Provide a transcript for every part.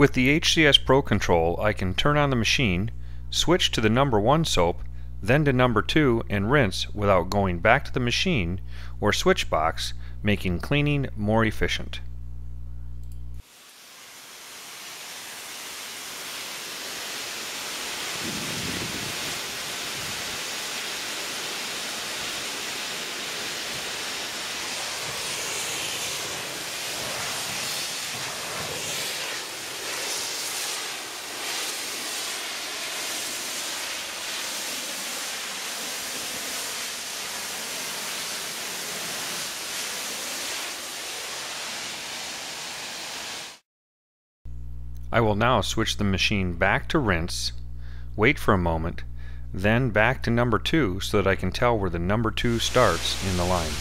With the HCS Pro control, I can turn on the machine, switch to the number 1 soap, then to number 2 and rinse without going back to the machine or switch box, making cleaning more efficient. I will now switch the machine back to rinse, wait for a moment, then back to number 2 so that I can tell where the number 2 starts in the line.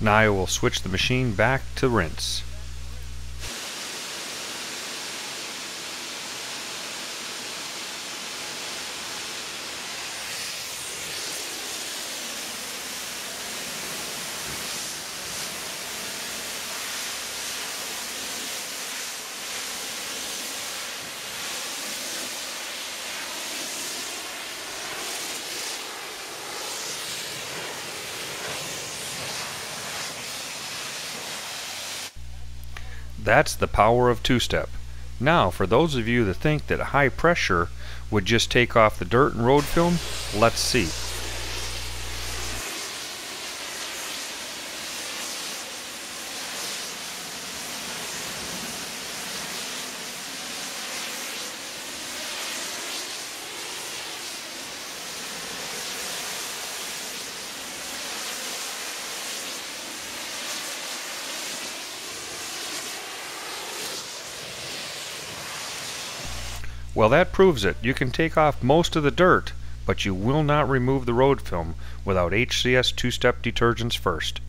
Now I will switch the machine back to rinse. That's the power of two-step. Now, for those of you that think that high pressure would just take off the dirt and road film, let's see. Well, that proves it. You can take off most of the dirt, but you will not remove the road film without HCS two-step detergents first.